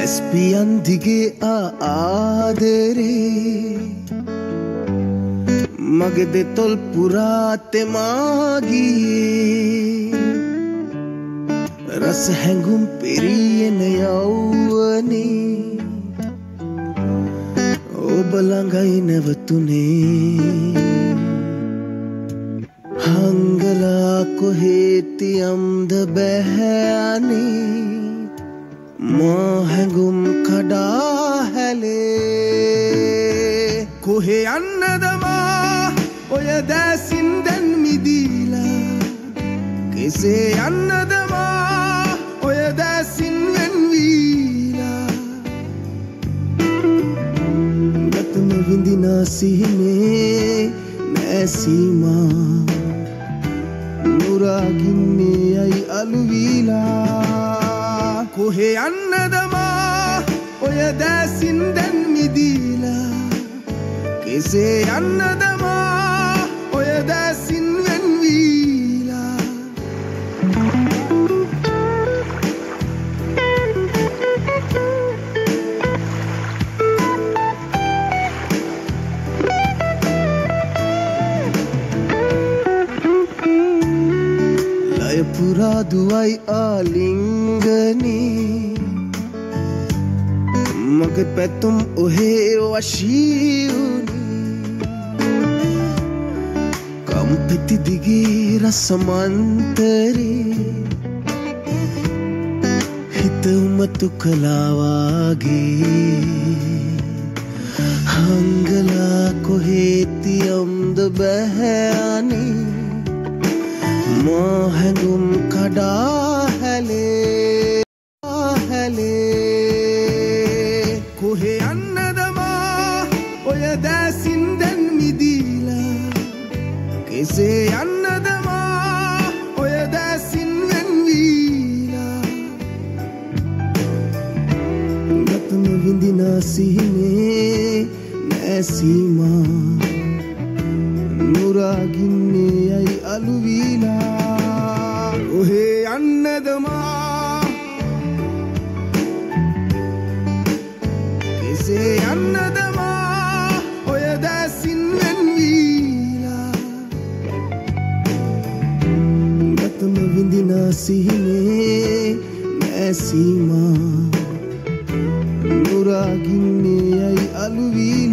ඇස්පියන් දිගේ ආදරේ මගේ දෙතොල් පුරාතෙමාගියේ රස හැඟුම් පිරියෙන යව්වනේ ඔබළඟයි නැවතුනේ හංගලා කොහේතියම්ද බැහැනේ මහැඟුම් කඩා හැලේ. කොහෙ යන්නදමා ඔය දැසින් දැන් මිදීලා. කෙසේ යන්නදමා ඔය දැසින් වෙන්වීලා ගතම විඳිනා සිහිනේ නෑසීමා නුරාගින්නේ යයි අලුවීලා. කොහෙ යන්නදමා ඔය දැසින් දැන් මිදීලා. කෙසේ යන්නදමා ලයපුරාදුවයි ආලිංගනී. මගේ පැතුම් ඔහේ වශීවුණි කම්පිති දිගේ රසමන්තරේ. හිත උමතු කලාවාගේ හංගලා කොහේතියම්ද බැහැනේ. මහැඟුම් කඩා හැලේ හැලේ. කොහෙ යන්නදමා ඔය දැසින් දැන් මිදීලා. කෙසේ යන්නදමා ඔය දැසින් වෙන්වීලා ගතම විඳිනා සිහිනේ නෑසීමා. නුරාගින්නේ අලුවීලා. ඔහේ යන්නදමා කෙසේ යන්නදමා ඔය දැසින් වෙන්වීලා. ගතම විඳින සිහිනේ මැසීමා නුරාගින්නේ යයි අලුවීලා?